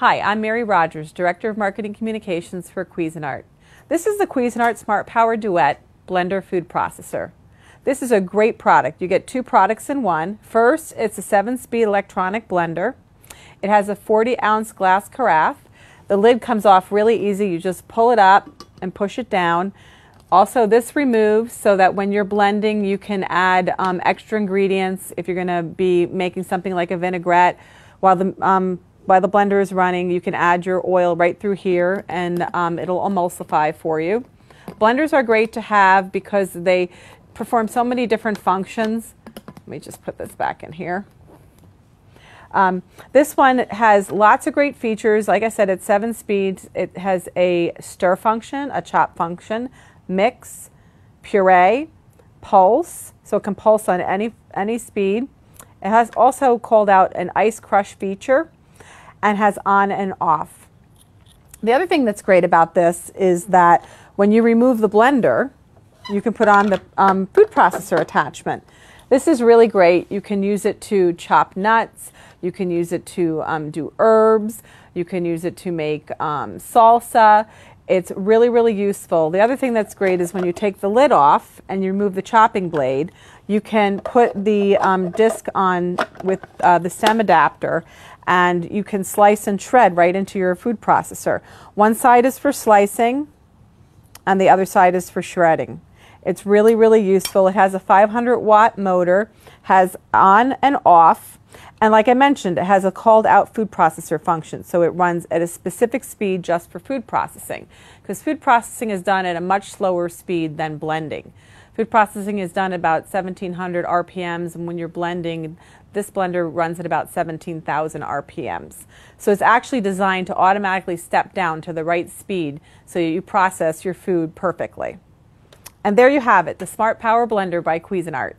Hi, I'm Mary Rogers, Director of Marketing Communications for Cuisinart. This is the Cuisinart Smart Power Duet Blender Food Processor. This is a great product. You get two products in one. First, it's a 7-speed electronic blender. It has a 40 ounce glass carafe. The lid comes off really easy. You just pull it up and push it down. Also, this removes so that when you're blending, you can add um, extra ingredients. If you're going to be making something like a vinaigrette, while the um, while the blender is running, you can add your oil right through here and um, it'll emulsify for you. Blenders are great to have because they perform so many different functions. Let me just put this back in here. Um, this one has lots of great features. Like I said, it's seven speeds. It has a stir function, a chop function, mix, puree, pulse, so it can pulse on any, any speed. It has also called out an ice crush feature and has on and off. The other thing that's great about this is that when you remove the blender, you can put on the um, food processor attachment. This is really great. You can use it to chop nuts. You can use it to um, do herbs. You can use it to make um, salsa. It's really, really useful. The other thing that's great is when you take the lid off and you remove the chopping blade, you can put the um, disc on with uh, the stem adapter and you can slice and shred right into your food processor. One side is for slicing and the other side is for shredding. It's really, really useful. It has a 500 watt motor, has on and off, and like I mentioned, it has a called out food processor function. So it runs at a specific speed just for food processing. Because food processing is done at a much slower speed than blending. Food processing is done about 1700 RPMs, and when you're blending, this blender runs at about 17,000 RPMs. So it's actually designed to automatically step down to the right speed so you process your food perfectly. And there you have it, the Smart Power Blender by Cuisinart.